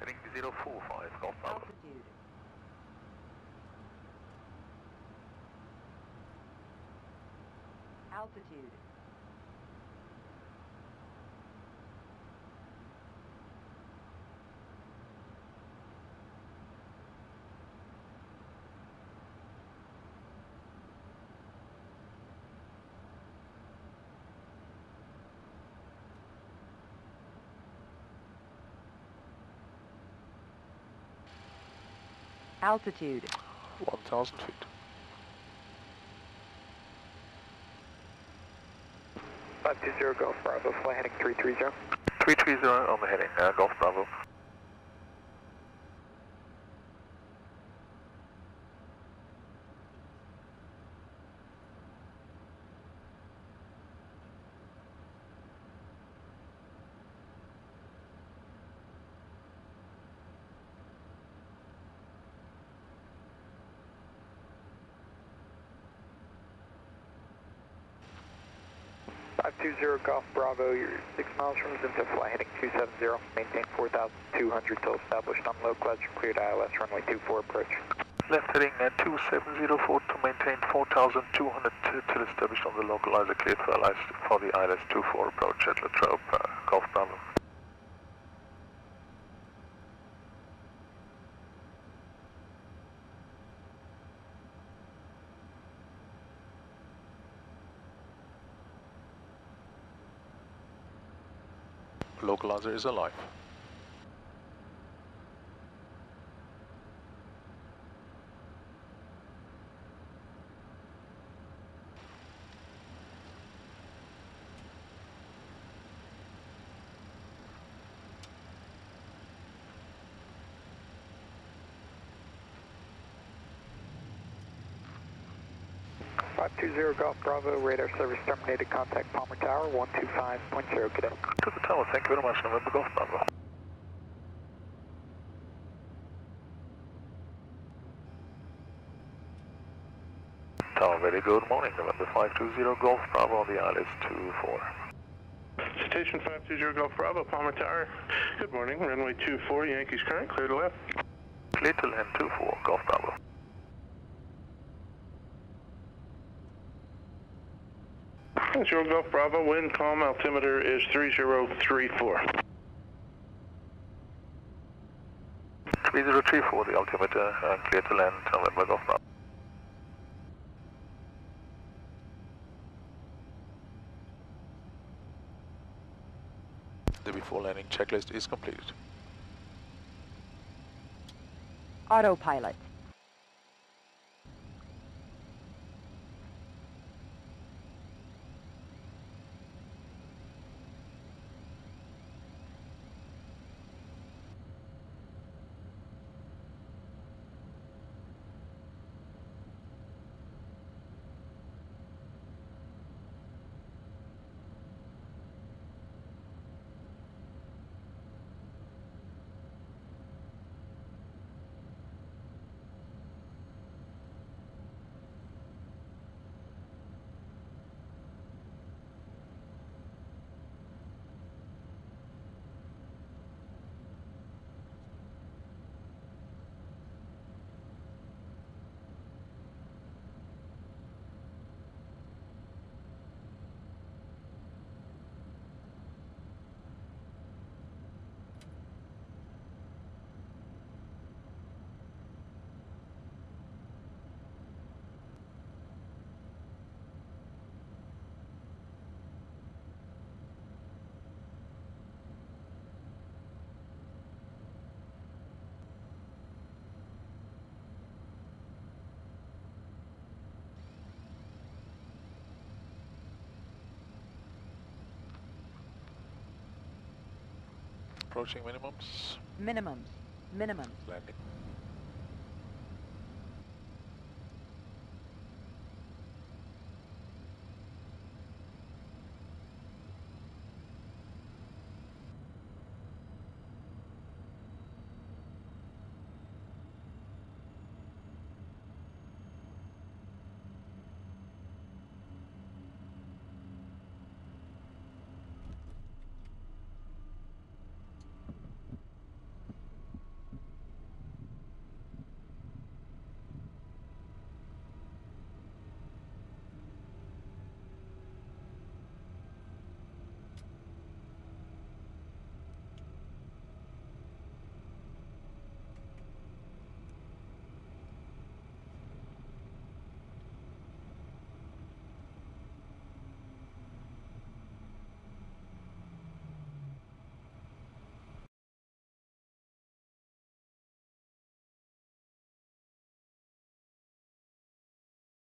Heading 045, Golf. Altitude. Altitude. Altitude. 1000 feet. Five two zero Golf Bravo, fly heading three three zero. 330 on the heading, uh, Golf Bravo. Two zero Golf Bravo, you're six miles from Zinta, fly heading two seven zero. Maintain four thousand two hundred till established on low you're cleared ILS runway two four approach. Left heading uh, 2704 to maintain 4200 t- till established on the localizer cleared for, ILS, for the ILS 24 approach at Latrobe, uh, Golf Bravo. Localizer is alive. Five two zero Golf Bravo, radar service terminated, contact Palmer Tower, one two five point zero cadet. To the tower, thank you very much, November Golf Bravo. Tower, very good morning, November 520 Golf Bravo on the ILS 24. Station 520 Golf Bravo, Palmer Tower. Good morning, runway 24, Yankees current, clear to left. Clear to land 24, Golf Bravo. Zero Golf Bravo, wind calm, altimeter is 3034. 3034, the altimeter, uh, clear to land, November Golf Bravo. The before landing checklist is completed. Autopilot. Approaching minimums, Minimums. Minimums. landing.